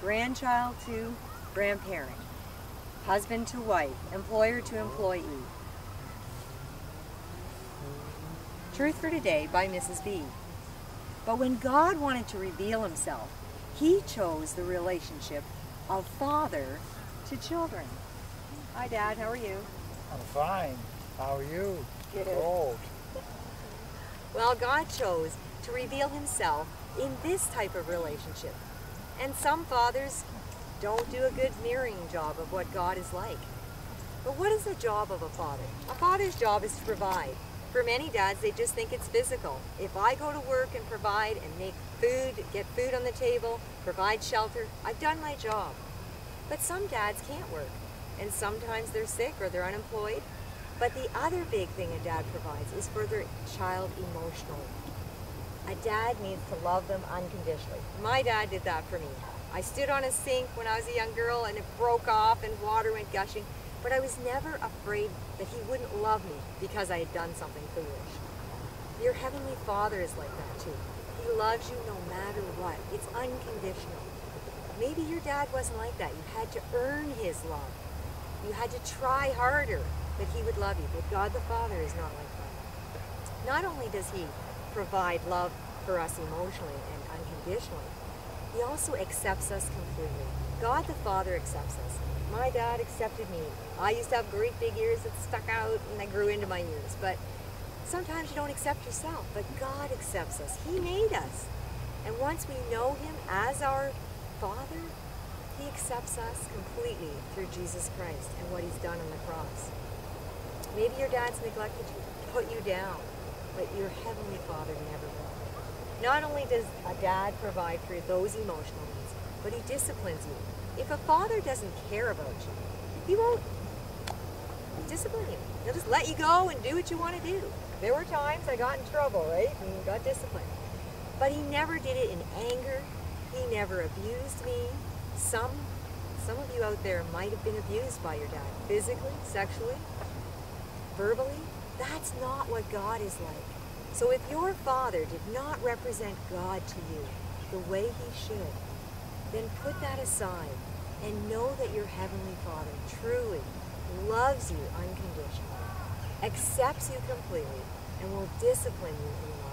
grandchild to grandparent, husband to wife, employer to employee. Truth for Today by Mrs. B. But when God wanted to reveal himself, he chose the relationship of father to children. Hi, Dad. How are you? I'm fine. How are you? Good. Old. Well, God chose to reveal himself in this type of relationship. And some fathers don't do a good mirroring job of what God is like. But what is the job of a father? A father's job is to provide. For many dads, they just think it's physical. If I go to work and provide and make food, get food on the table, provide shelter, I've done my job. But some dads can't work, and sometimes they're sick or they're unemployed. But the other big thing a dad provides is for their child emotionally. A dad needs to love them unconditionally. My dad did that for me. I stood on a sink when I was a young girl and it broke off and water went gushing, but I was never afraid that he wouldn't love me because I had done something foolish. Your Heavenly Father is like that too. He loves you no matter what. It's unconditional. Maybe your dad wasn't like that. You had to earn his love. You had to try harder that he would love you. But God the Father is not like that. Not only does he provide love for us emotionally and unconditionally, he also accepts us completely. God the Father accepts us. My dad accepted me. I used to have great big ears that stuck out and they grew into my ears. But sometimes you don't accept yourself, but God accepts us. He made us. And once we know him as our Father, he accepts us completely through Jesus Christ and what he's done on the cross. Maybe your dad's neglected you, put you down, but your Heavenly Father never will. Not only does a dad provide for those emotional needs, but he disciplines you. If a father doesn't care about you, he won't discipline you. He'll just let you go and do what you want to do. There were times I got in trouble, right? And got disciplined. But he never did it in anger. He never abused me. Some some of you out there might have been abused by your dad, physically, sexually, verbally. That's not what God is like. So if your father did not represent God to you the way he should, then put that aside and know that your Heavenly Father truly loves you unconditionally, accepts you completely, and will discipline you in